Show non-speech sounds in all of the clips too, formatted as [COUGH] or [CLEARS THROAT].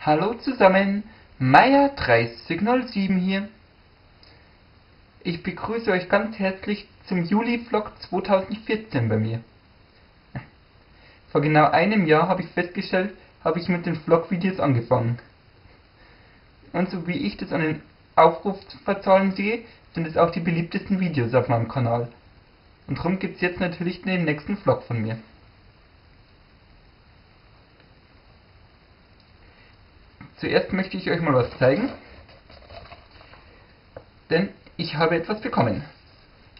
Hallo zusammen, Meier 3007 hier. Ich begrüße euch ganz herzlich zum Juli-Vlog 2014 bei mir. Vor genau einem Jahr habe ich festgestellt, habe ich mit den Vlog-Videos angefangen. Und so wie ich das an den Aufrufverzahlen sehe, sind es auch die beliebtesten Videos auf meinem Kanal. Und darum gibt es jetzt natürlich den nächsten Vlog von mir. Zuerst möchte ich euch mal was zeigen. Denn ich habe etwas bekommen.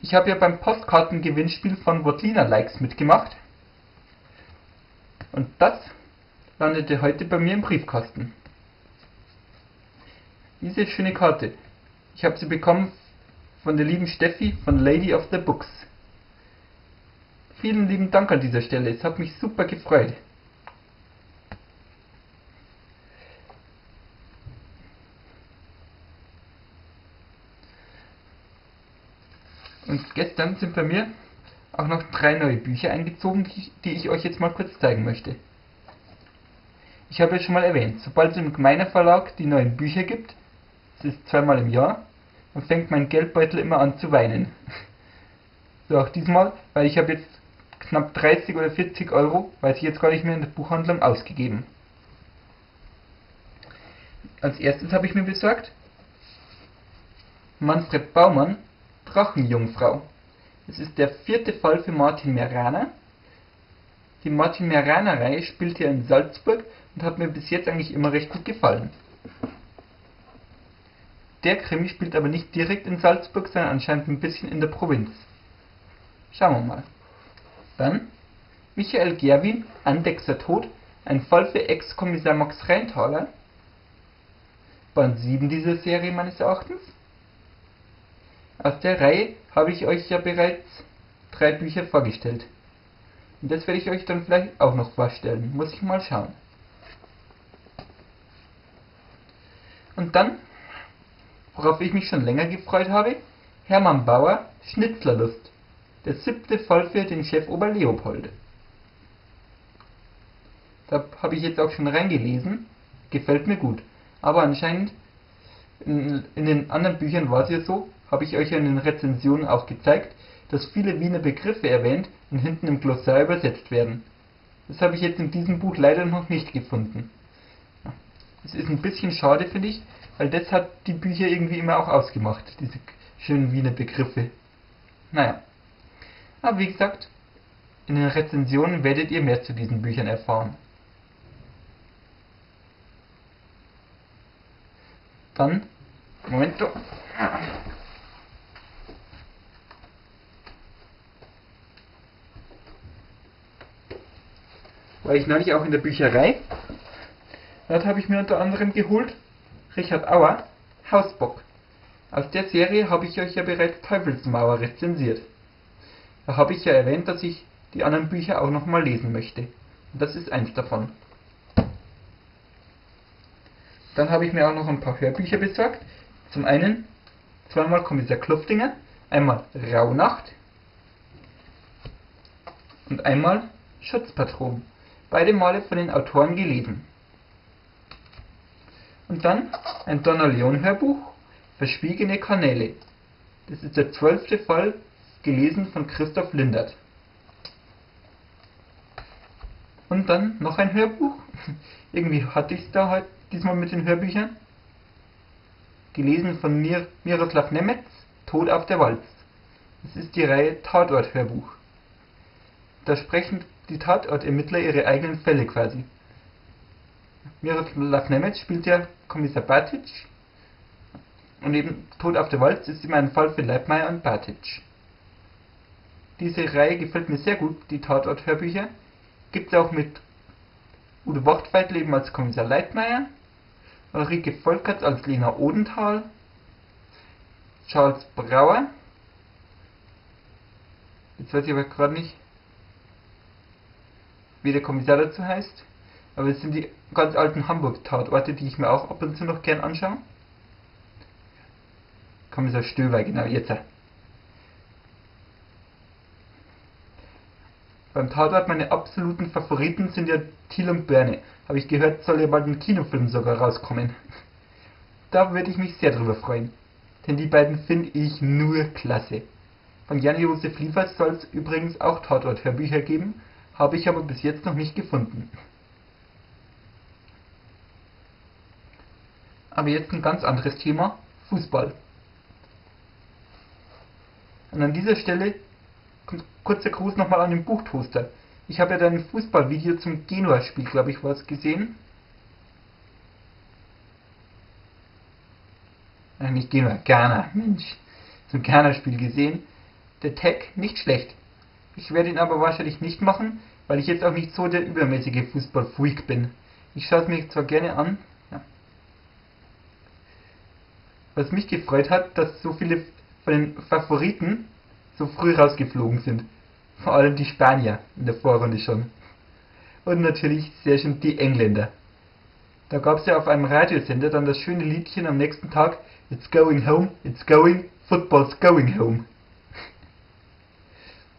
Ich habe ja beim Postkartengewinnspiel von Wordlina Likes mitgemacht. Und das landete heute bei mir im Briefkasten. Diese schöne Karte. Ich habe sie bekommen von der lieben Steffi von Lady of the Books. Vielen lieben Dank an dieser Stelle. Es hat mich super gefreut. Und gestern sind bei mir auch noch drei neue Bücher eingezogen, die, die ich euch jetzt mal kurz zeigen möchte. Ich habe ja schon mal erwähnt, sobald es im Gemeiner Verlag die neuen Bücher gibt, das ist zweimal im Jahr, dann fängt mein Geldbeutel immer an zu weinen. [LAUGHS] So auch diesmal, weil ich habe jetzt knapp 30 oder 40 Euro, weiß ich jetzt gar nicht mehr, in der Buchhandlung ausgegeben. Als erstes habe ich mir besorgt Manfred Baumann Drachenjungfrau. Es ist der vierte Fall für Martin Merana. Die Martin Merana-Reihe spielt hier in Salzburg und hat mir bis jetzt eigentlich immer recht gut gefallen. Der Krimi spielt aber nicht direkt in Salzburg, sondern anscheinend ein bisschen in der Provinz. Schauen wir mal. Dann Michael Gerwin, Andexer Tod, ein Fall für Ex-Kommissar Max Rheintaler. Band 7 dieser Serie meines Erachtens. Aus der Reihe habe ich euch ja bereits drei Bücher vorgestellt. Und das werde ich euch dann vielleicht auch noch vorstellen. Muss ich mal schauen. Und dann, worauf ich mich schon länger gefreut habe, Hermann Bauer, Schnitzlerlust. Der siebte Fall für den Chef Ober Leopold. Da habe ich jetzt auch schon reingelesen. Gefällt mir gut. Aber anscheinend in, in den anderen Büchern war es ja so, habe ich euch in den Rezensionen auch gezeigt, dass viele Wiener Begriffe erwähnt und hinten im Glossar übersetzt werden. Das habe ich jetzt in diesem Buch leider noch nicht gefunden. Das ist ein bisschen schade, finde ich, weil das hat die Bücher irgendwie immer auch ausgemacht, diese schönen Wiener Begriffe. Naja. Aber wie gesagt, in den Rezensionen werdet ihr mehr zu diesen Büchern erfahren. Dann, Moment. War ich neulich auch in der Bücherei. Dort habe ich mir unter anderem geholt Richard Auer, Hausbock. Aus der Serie habe ich euch ja bereits Teufelsmauer rezensiert. Da habe ich ja erwähnt, dass ich die anderen Bücher auch nochmal lesen möchte. Und das ist eins davon. Dann habe ich mir auch noch ein paar Hörbücher besorgt. Zum einen zweimal Kommissar Kluftinger, einmal Rauhnacht und einmal Schutzpatron beide Male von den Autoren gelesen. Und dann ein Donner Leon Hörbuch, Verschwiegene Kanäle. Das ist der zwölfte Fall, gelesen von Christoph Lindert. Und dann noch ein Hörbuch. [LAUGHS] Irgendwie hatte ich es da heute diesmal mit den Hörbüchern. Gelesen von Mir Miroslav Nemetz, Tod auf der Walz. Das ist die Reihe Tatort-Hörbuch. Da sprechen die Tatortermittler ihre eigenen Fälle quasi. Miroslav Nemec spielt ja Kommissar Batic und eben Tod auf der Walz ist immer ein Fall für Leibmeier und Batic. Diese Reihe gefällt mir sehr gut, die Tatort-Hörbücher. Gibt es auch mit Udo Wachtweitel eben als Kommissar Leitmeier, Ulrike Volkerts als Lena Odenthal, Charles Brauer, jetzt weiß ich aber gerade nicht, wie der Kommissar dazu heißt. Aber es sind die ganz alten Hamburg-Tatorte, die ich mir auch ab und zu noch gern anschaue. Kommissar Stöber, genau, jetzt. Beim Tatort meine absoluten Favoriten sind ja Thiel und Börne. habe ich gehört, soll ja bald ein Kinofilm sogar rauskommen. Da würde ich mich sehr drüber freuen. Denn die beiden finde ich nur klasse. Von Jan-Josef Liefers soll es übrigens auch Tatort-Hörbücher geben, habe ich aber bis jetzt noch nicht gefunden. Aber jetzt ein ganz anderes Thema, Fußball. Und an dieser Stelle kurzer Gruß nochmal an den Buchtoaster. Ich habe ja dein Fußballvideo zum Genua-Spiel, glaube ich, was gesehen. Nein, nicht Genua, Ghana, Mensch. Zum Ghana-Spiel gesehen. Der Tag nicht schlecht. Ich werde ihn aber wahrscheinlich nicht machen, weil ich jetzt auch nicht so der übermäßige Fußball-Freak bin. Ich schaue es mir zwar gerne an, ja. Was mich gefreut hat, dass so viele von den Favoriten so früh rausgeflogen sind. Vor allem die Spanier in der Vorrunde schon. Und natürlich sehr schön die Engländer. Da gab es ja auf einem Radiosender dann das schöne Liedchen am nächsten Tag It's going home, it's going, football's going home.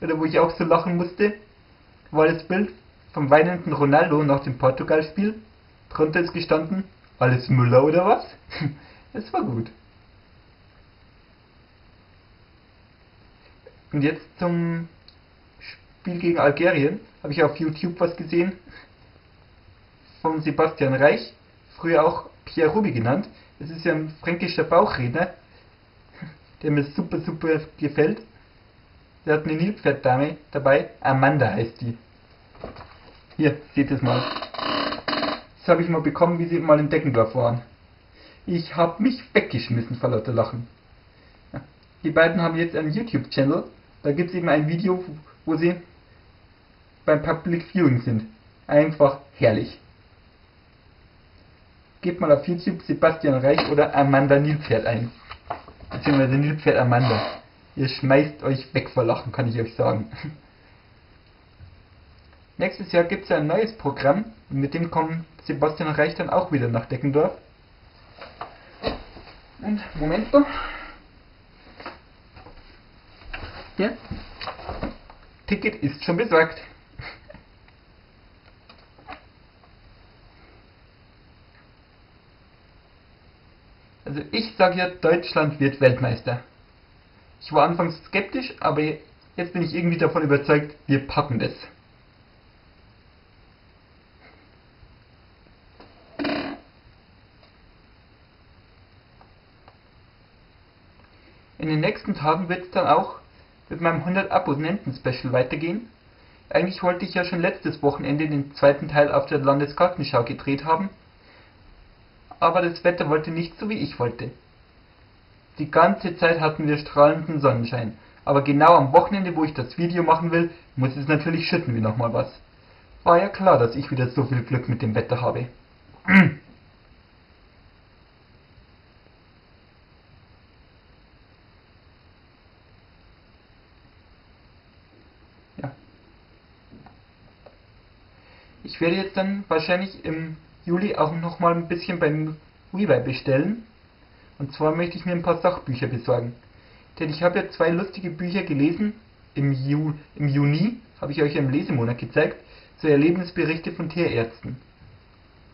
Oder wo ich auch so lachen musste, war das Bild vom weinenden Ronaldo nach dem Portugal-Spiel. Drunter ist gestanden, alles Müller oder was? [LAUGHS] Es war gut. Und jetzt zum Spiel gegen Algerien habe ich auf YouTube was gesehen von Sebastian Reich, früher auch Pierre Ruby genannt. Das ist ja ein fränkischer Bauchredner, [LAUGHS] der mir super, super gefällt. Der hat eine Nilpferddame dabei, Amanda heißt die. Hier, seht es mal. Das habe ich mal bekommen, wie sie mal in Deckendorf waren. Ich habe mich weggeschmissen vor lauter Lachen. Die beiden haben jetzt einen YouTube-Channel. Da gibt es eben ein Video, wo sie beim Public Viewing sind. Einfach herrlich. Gebt mal auf YouTube Sebastian Reich oder Amanda Nilpferd ein. Beziehungsweise Nilpferd Amanda. Ihr schmeißt euch weg vor Lachen, kann ich euch sagen. Nächstes Jahr gibt es ja ein neues Programm und mit dem kommt Sebastian Reich dann auch wieder nach Deckendorf. Und, Moment noch. Ja. Ticket ist schon besorgt. Also ich sage ja, Deutschland wird Weltmeister. Ich war anfangs skeptisch, aber jetzt bin ich irgendwie davon überzeugt, wir packen das. In den nächsten Tagen wird es dann auch mit meinem 100 Abonnenten-Special weitergehen. Eigentlich wollte ich ja schon letztes Wochenende den zweiten Teil auf der Landesgartenschau gedreht haben, aber das Wetter wollte nicht so wie ich wollte. Die ganze Zeit hatten wir strahlenden Sonnenschein, aber genau am Wochenende, wo ich das Video machen will, muss es natürlich schütten wie nochmal was. War ja klar, dass ich wieder so viel Glück mit dem Wetter habe. [CLEARS THROAT] Ja. Ich werde jetzt dann wahrscheinlich im Juli auch noch mal ein bisschen beim Rebuy bestellen. Und zwar möchte ich mir ein paar Sachbücher besorgen. Denn ich habe ja zwei lustige Bücher gelesen. Im, Ju im Juni habe ich euch im Lesemonat gezeigt. So Erlebnisberichte von Tierärzten.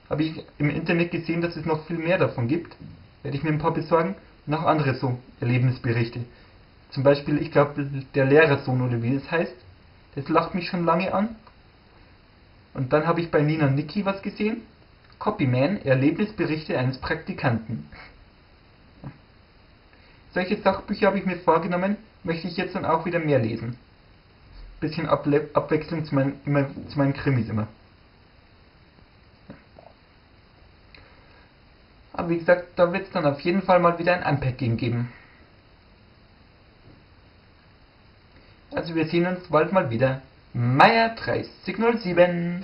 Habe ich im Internet gesehen, dass es noch viel mehr davon gibt. Werde ich mir ein paar besorgen. Auch andere so Erlebnisberichte. Zum Beispiel, ich glaube, der Lehrersohn oder wie es heißt. Das lacht mich schon lange an. Und dann habe ich bei Nina Niki was gesehen. Copyman Erlebnisberichte eines Praktikanten. Solche Sachbücher habe ich mir vorgenommen, möchte ich jetzt dann auch wieder mehr lesen. Bisschen Able Abwechslung zu meinen, immer, zu meinen Krimis immer. Aber wie gesagt, da wird es dann auf jeden Fall mal wieder ein Unpacking geben. Also wir sehen uns bald mal wieder. Meier 3007